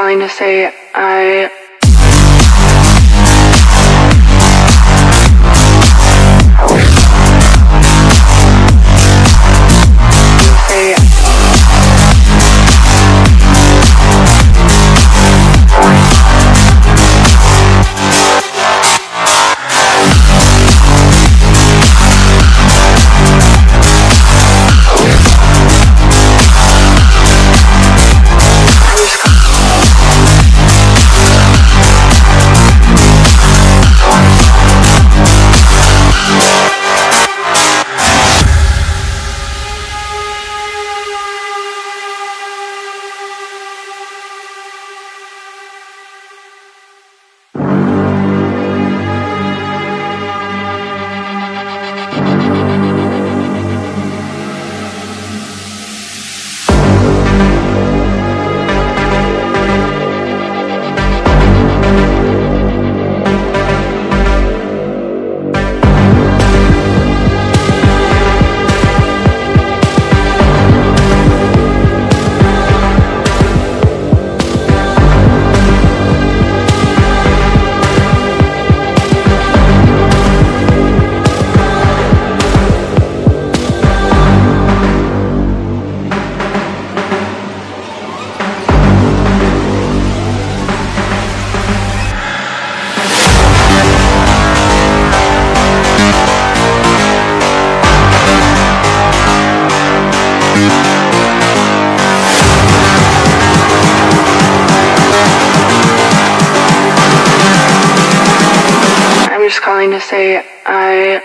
calling to say I. calling to say I